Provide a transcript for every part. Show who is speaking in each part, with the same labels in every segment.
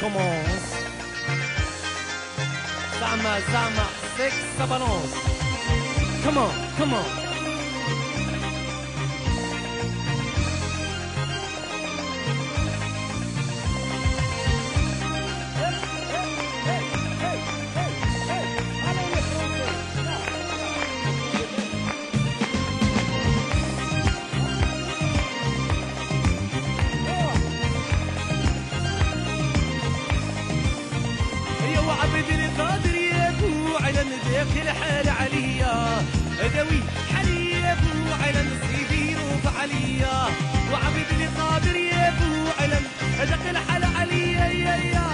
Speaker 1: commence. Zama, Zama, que ça balance. Come on, come on. الحال عليا. أدوي حالي يا ابو على نصيبي روف عليا. وعبد القادر يا ابو على نداك الحال عليا يا يا.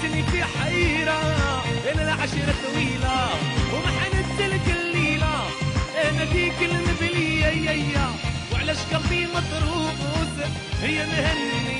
Speaker 1: خلتني في حيرة. أنا العشرة طويلة وما حنزلك الليلة. أنا ديك يا وعلاش قلبي مطروس هي مهنية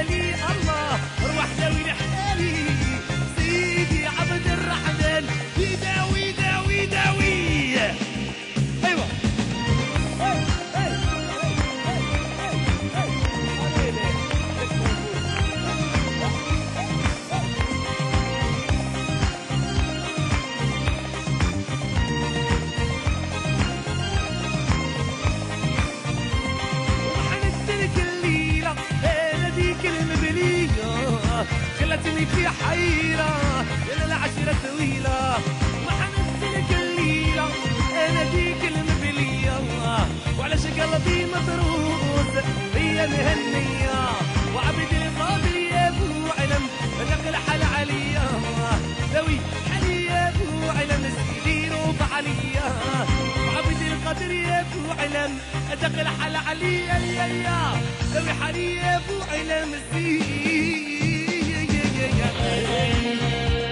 Speaker 1: خلتني في حيرة أنا العشرة طويلة. وحنزلك الليلة أنا ديك المبنية وعلاش قلبي مضروس هي مهنية. وعبد القادر يا أبو علم دخل حل عليا. ذوي حلي يا أبو علم سيدي روب عليا. وعبد القادر يا أبو علم دخل حل عليا. يا يا ذوي حلي يا أبو علم سيدي يا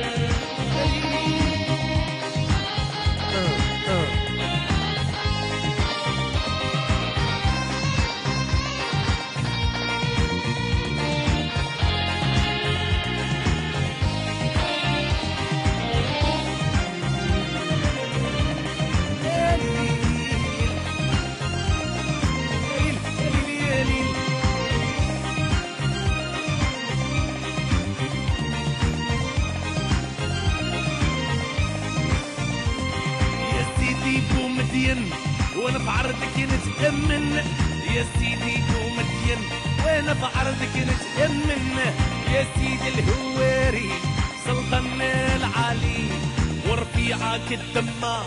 Speaker 1: وأنا في عرضك نتأمن يا سيدي بومدين وأنا في عرضك نتأمن يا سيدي الهواري سلطان العالي. ورفيعك الدمار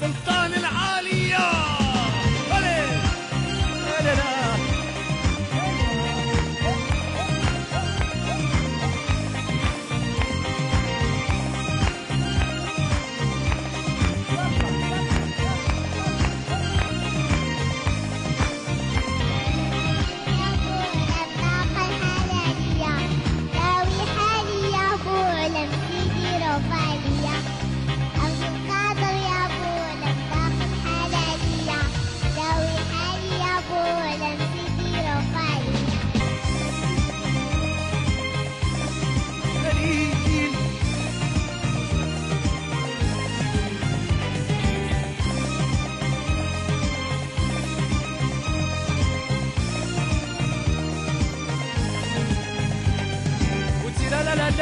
Speaker 1: سلطان العالية هلي لا!